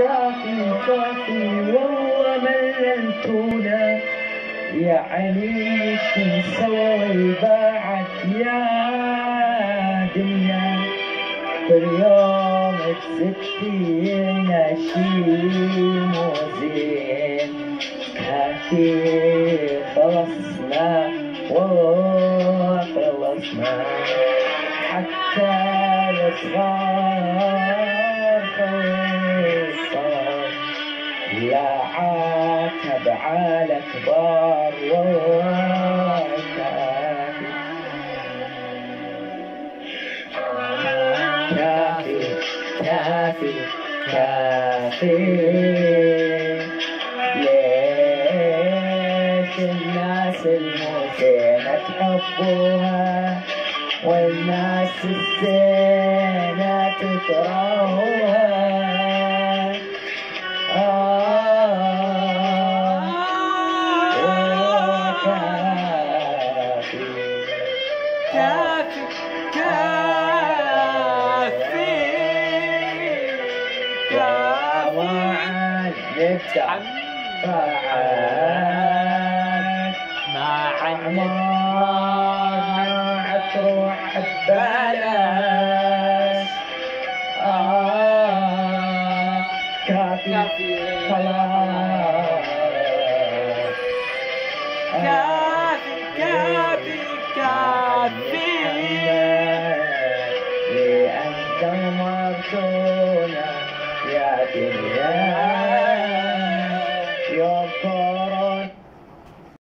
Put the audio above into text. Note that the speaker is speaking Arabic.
كافي كافي والله مللتونا يعني شو نسوي بعد يا دنيا. كل يوم تسكتينا شي مو زين كافي خلصنا والله خلصنا حتى الصغار خلصوا عاتب على كبار كافي كافي كافي. ليش الناس المسينة تحبوها والناس الزينة تكرهوها كافي كافي كافي. وعد نفتح فعال ما عندك ما تروح ببلاش آه كافي. خلاص لأنت مرتونا يا دنيا